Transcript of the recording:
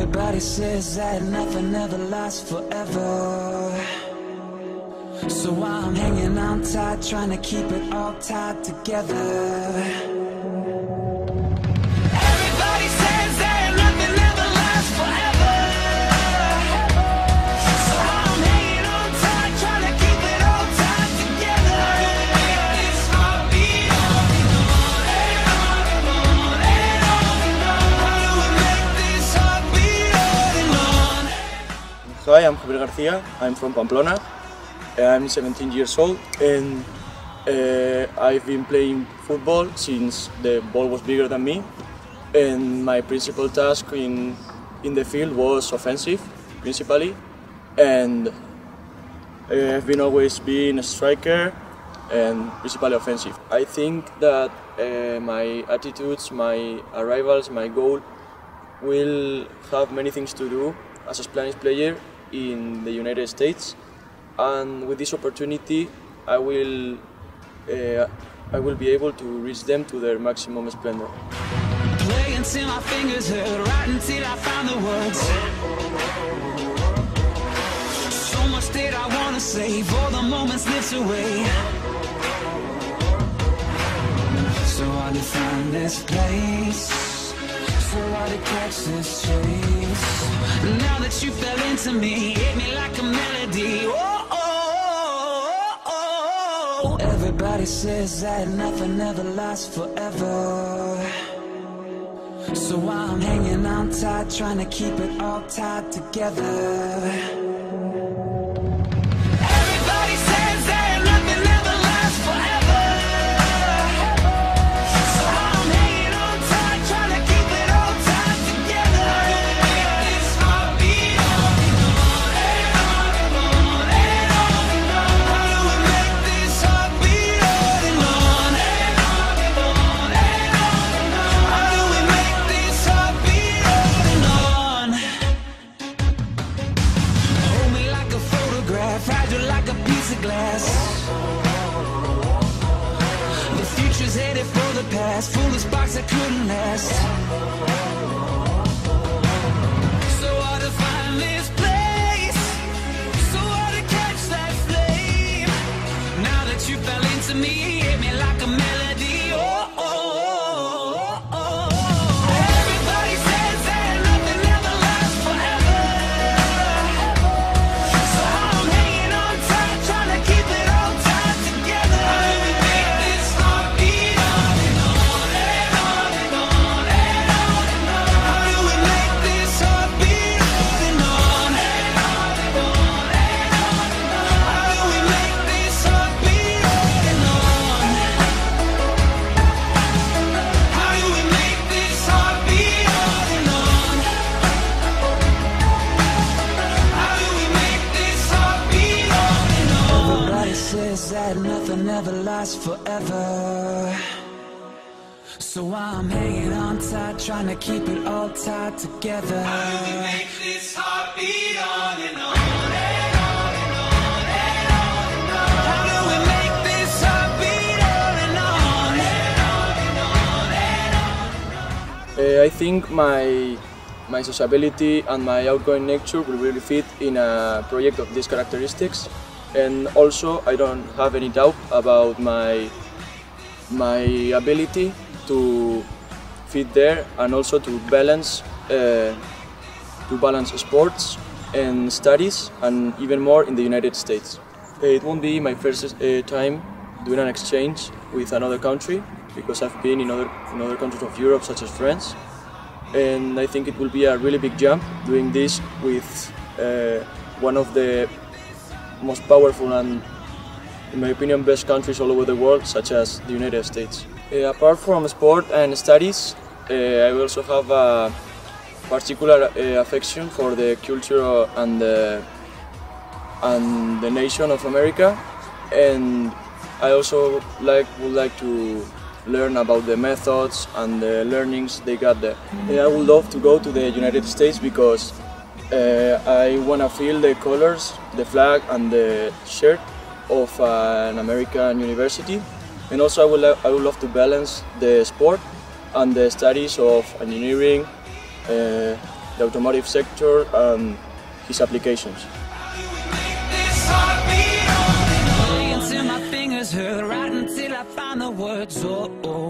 Everybody says that nothing ever lasts forever. So I'm hanging on tight, trying to keep it all tied together. Hi, I'm Javier García. I'm from Pamplona. I'm 17 years old and uh, I've been playing football since the ball was bigger than me. And my principal task in, in the field was offensive, principally. And uh, I've been always been a striker and principally offensive. I think that uh, my attitudes, my arrivals, my goal will have many things to do as a Spanish player in the United States. And with this opportunity, I will, uh, I will be able to reach them to their maximum splendor. Play until my fingers hurt, right until I found the words. So I this place, so catch this. Now that you fell into me, hit me like a melody. Oh, oh, oh, oh. Everybody says that nothing ever lasts forever. So I'm hanging on tight, trying to keep it all tied together. Glass. The future's headed for the past, of sparks that couldn't last. So hard to find this place, so hard to catch that flame. Now that you fell into me, hit me like a melody. Oh, oh, nothing ever lasts forever. So I'm hanging on tight, trying to keep it all tied together. How do we make this heartbeat on and on and on and on and on and on? How do we make this heartbeat on and on and on and on and on? Uh, I think my my sociability and my outgoing nature will really fit in a project of these characteristics. And also, I don't have any doubt about my my ability to fit there and also to balance uh, to balance sports and studies and even more in the United States. It won't be my first uh, time doing an exchange with another country because I've been in other in other countries of Europe such as France, and I think it will be a really big jump doing this with uh, one of the most powerful and, in my opinion, best countries all over the world, such as the United States. Uh, apart from sport and studies, uh, I also have a particular uh, affection for the culture and the, and the nation of America, and I also like would like to learn about the methods and the learnings they got there. And I would love to go to the United States because uh, I want to feel the colors, the flag and the shirt of an American university. And also I would, I would love to balance the sport and the studies of engineering, uh, the automotive sector and his applications. Until I find the words. Oh, oh.